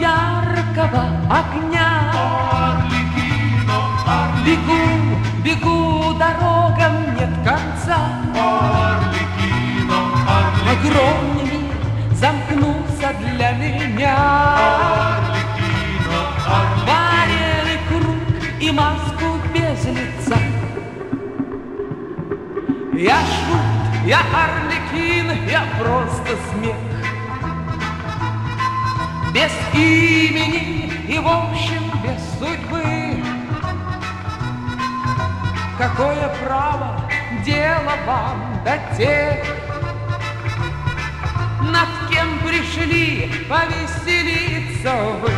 яркого огня. Бегу, бегу, дорогам нет конца. Мир замкнулся для меня. Вареный круг и маску без лица. Я шут, я Орликин, я просто смех. Без имени и, в общем, без судьбы. Какое право дело вам до тех, Над кем пришли повеселиться вы?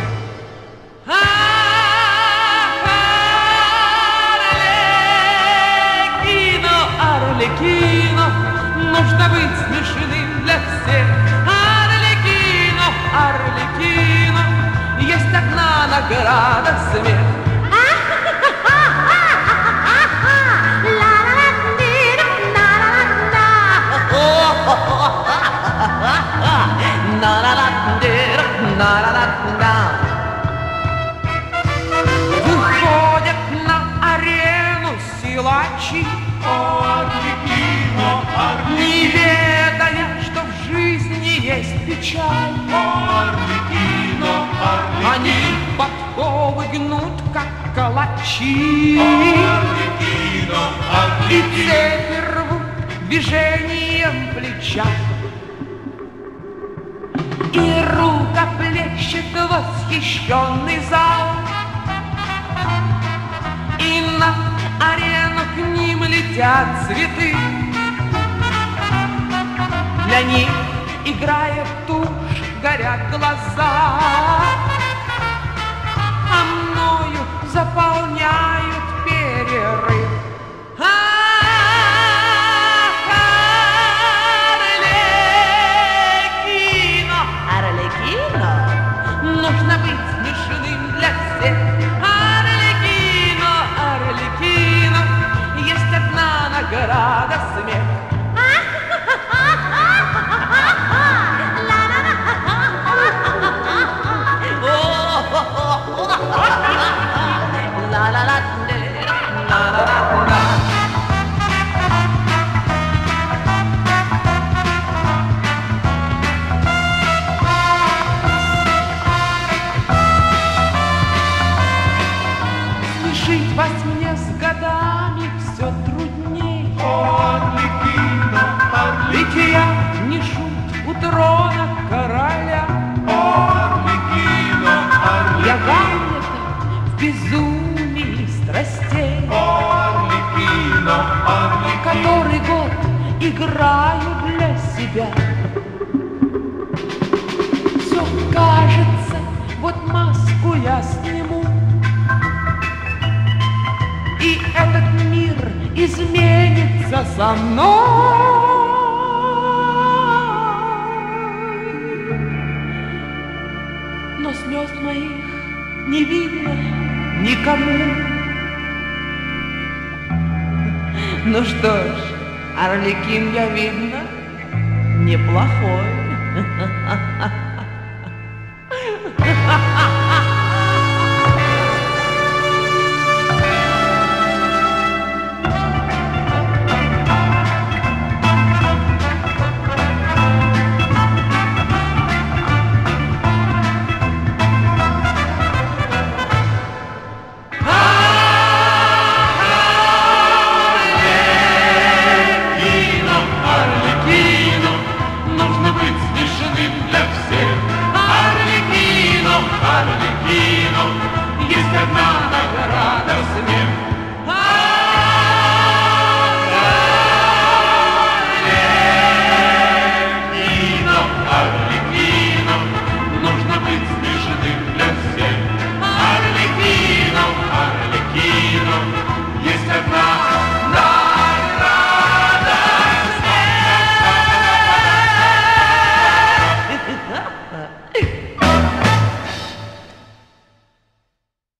Награда смех. Калачи, Орликино, и рвут движением плеча. И рукоплещет восхищенный зал, И на арену к ним летят цветы. Для них, играя в тушь, горят глаза, А мною заполняют Арлекино, нужно быть смешным для всех. Арлекино, Арлекино, есть одна награда смех. Смешить трудней. Орликино, Ведь я не шут у трона короля. Орликино, Я Орликино, Гамлета в безумии страстей, Орликино, Орликино. который год играю для себя. Все кажется, вот маску я изменится со мной. Но слез моих не видно никому. Ну что ж, Орликин я видно неплохой.